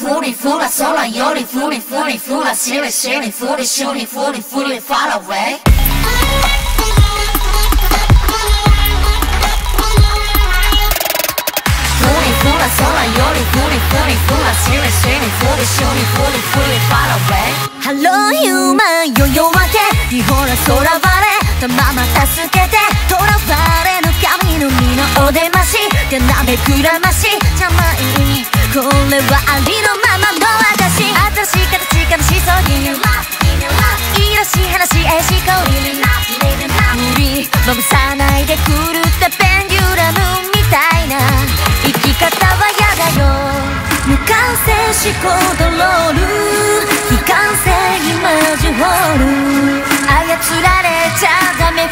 フリフラ空よりフリフリフラシリシリフリシュリフリフリファラウェイフリフラ空よりフリフリフラシリシリフリシュリフリフリファラウェイハローヒューマン夜夜明け日ほら空バレたまま助けて囚われぬ神の身のお出まし手なめくらまし邪魔いこれはありのままの私新しい形からしそうにいらしい話へしこり無理まぶさないで狂ったペンデュラムみたいな。生き方はやだよ。無完成思考ドロール。非完成イマジホール操られちゃダメ。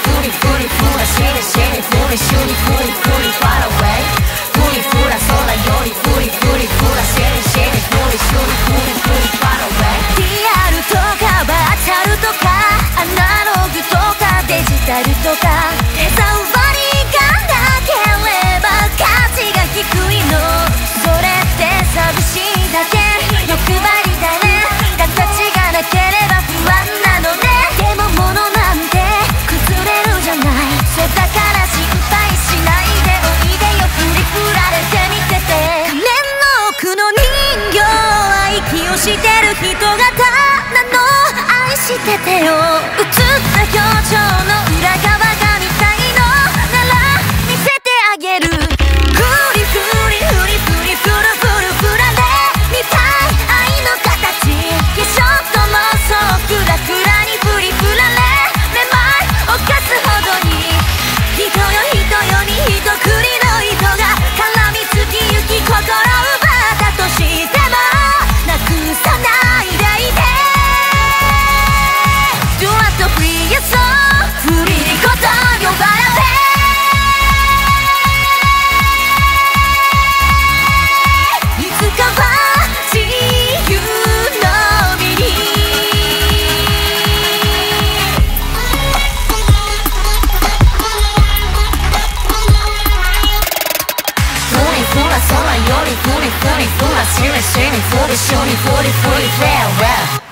空よりフリフリフラシリシリフリシュリフリ ててよ。映った swimming for the shorty, 40, 40, 40, 40, 40, 40, 40,